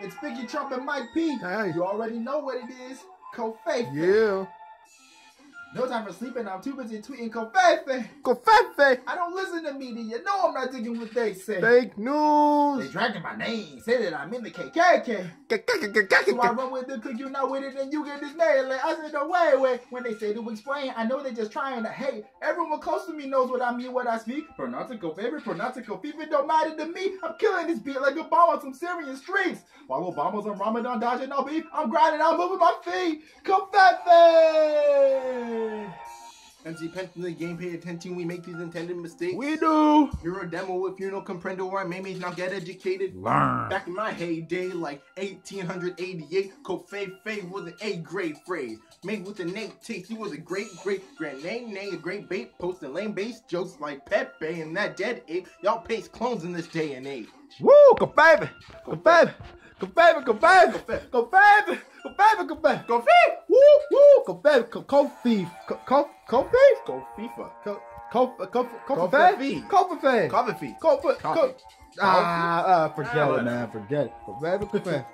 It's Biggie Trump and Mike P. Hey. You already know what it is. Covfefe. Yeah. No time for sleeping. I'm too busy tweeting Kofafe. Covfefe. I don't listen to media. You know I'm not digging what they say. Fake news. They dragging my name. Say that I'm in the KKK. So I run with the click, you not with it, and you get this nail. Like, I said, no way, way. When they say to explain, I know they just trying to hate. Everyone close to me knows what I mean, what I speak. Pronountico favorite, pronountico FIFA don't matter to me. I'm killing this beat like a bomb on some Syrian streets. While Obama's on Ramadan dodging no beef, I'm grinding, I'm moving my feet. Confetti! MC Penton, the game, pay attention, we make these intended mistakes. We do. You're a demo if you don't comprendo or maybe not get educated. Learn. Back in my heyday, like 1888, Kofe was an A grade phrase. Made with a name taste, he was a great, great grand name, name, a great bait, posting lame base jokes like Pepe and that dead ape. Y'all paste clones in this day and age. Woo. Covfefe. Covfefe. Covfefe. Covfefe. Covfefe. Covfefe. Covfefe. Covfefe. Kofi, Kofi, Kofi, Kofi, Kofi, Kofi, Kofi, Ah, forget it, man. Forget it.